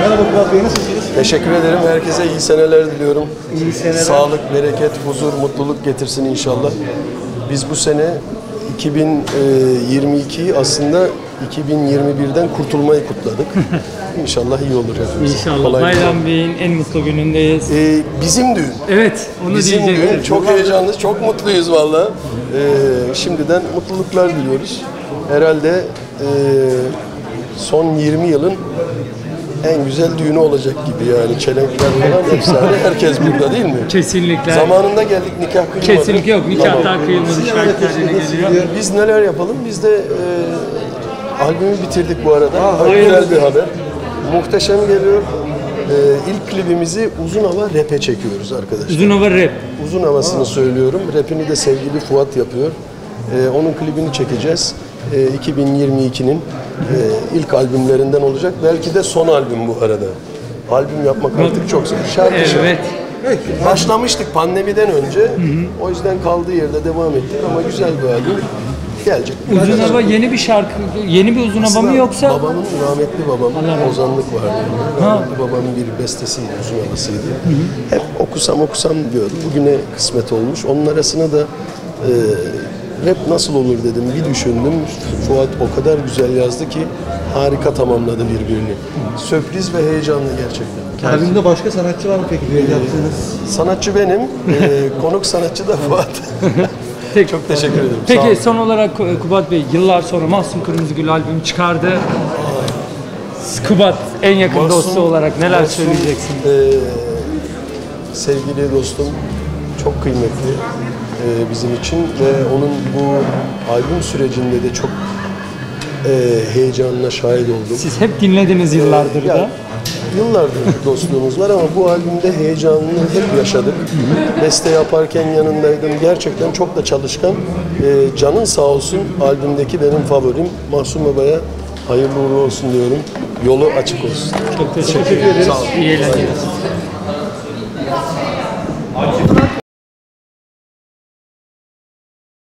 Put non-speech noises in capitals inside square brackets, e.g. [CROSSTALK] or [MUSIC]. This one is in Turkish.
Merhaba Kubat Bey, nasılsınız? Teşekkür ederim. Herkese iyi seneler diliyorum. İyi seneler. Sağlık, bereket, huzur, mutluluk getirsin inşallah. Biz bu sene 2022'yi aslında 2021'den kurtulmayı kutladık. [LAUGHS] İnşallah iyi olur hepimiz. İnşallah. Kolay. Bayram Bey'in en mutlu günündeyiz. Ee, bizim düğün. Evet, onu Bizim diyecektim. düğün. Çok heyecanlıyız, çok mutluyuz valla. Ee, şimdiden mutluluklar diliyoruz. Herhalde e, son 20 yılın en güzel düğünü olacak gibi yani. Çelenkler falan efsane. Herkes burada değil mi? Kesinlikle. Zamanında geldik nikah kıyılmadı. Kesinlikle yok. Nikah Tamam. daha kıyılmadı. Şartlarına geliyor. Biz neler yapalım? Biz de e, albümü bitirdik bu arada. Aa, Güzel bir haber. Muhteşem geliyor. E, ilk klibimizi uzun hava rap'e çekiyoruz arkadaşlar. Uzun hava rap. Uzun havasını söylüyorum. Rap'ini de sevgili Fuat yapıyor. E, onun klibini çekeceğiz. E, 2022'nin e, ilk albümlerinden olacak. Belki de son albüm bu arada. Albüm yapmak artık çok zor. Şarkı Evet. şarkı. Başlamıştık pandemiden önce. O yüzden kaldığı yerde devam ettik ama güzel bir albüm. Gelecek. Uzun hava yeni bir şarkı, yeni bir uzun hava mı yoksa? Babamın, rahmetli babamın Allah ozanlık vardı. Rahmetli babamın bir bestesiydi, uzun havasıydı. Hep okusam okusam diyordum. Bugüne kısmet olmuş. Onun arasına da e, rap nasıl olur dedim. Bir düşündüm. Fuat o kadar güzel yazdı ki harika tamamladı birbirini. Sürpriz ve heyecanlı gerçekten. Albümde başka sanatçı var mı peki yaptığınız? Sanatçı benim, e, [LAUGHS] konuk sanatçı da Fuat. [LAUGHS] Tek- Çok teşekkür ederim. Sağ Peki son olarak Ku- Kubat Bey yıllar sonra Mahsun Kırmızıgül albüm çıkardı. Kubat en yakın Mahsun- dostu olarak neler Mahsun, söyleyeceksin? e, sevgili dostum çok kıymetli e, bizim için ve onun bu albüm sürecinde de çok e, heyecanına şahit oldum. Siz hep dinlediniz yıllardır Ya, da. Yıllardır dostluğumuz var ama bu albümde heyecanını hep yaşadık. Beste yaparken yanındaydım. Gerçekten çok da çalışkan. E, canın sağ olsun albümdeki benim favorim. Mahsun Baba'ya hayırlı uğurlu olsun diyorum. Yolu açık olsun. Çok teşekkür ederiz. Sağ olun. İyi eğlenceler.